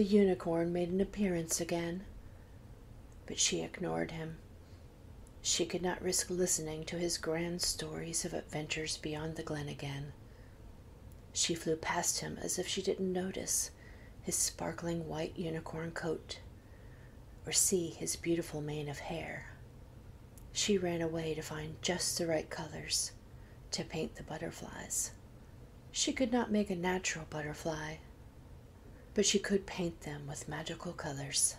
The unicorn made an appearance again, but she ignored him. She could not risk listening to his grand stories of adventures beyond the glen again. She flew past him as if she didn't notice his sparkling white unicorn coat or see his beautiful mane of hair. She ran away to find just the right colors to paint the butterflies. She could not make a natural butterfly, but she could paint them with magical colors.